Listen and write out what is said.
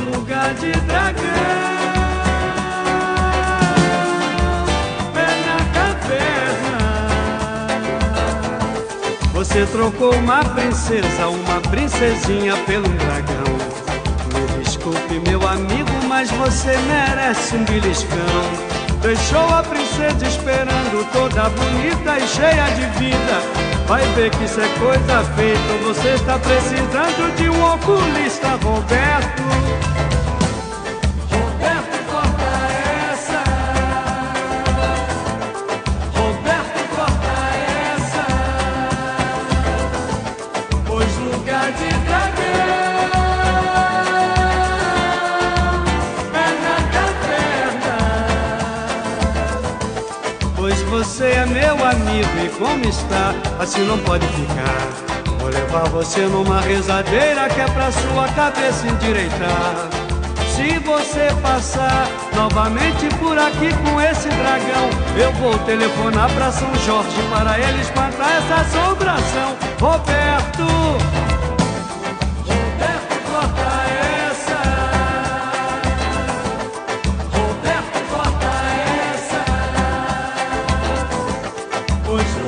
lugar de dragão. Pé na caverna. Você trocou uma princesa, uma princesinha pelo dragão. Me desculpe, meu amigo, mas você merece um beliscão. Deixou a princesa esperando, toda bonita e cheia de vida. Vai ver que isso é coisa feita. Você está precisando de um oculista, Roberto. Você é meu amigo e como está, assim não pode ficar. Vou levar você numa rezadeira que é pra sua cabeça endireitar. Se você passar novamente por aqui com esse dragão, eu vou telefonar pra São Jorge para ele espantar essa assombração. Roberto pois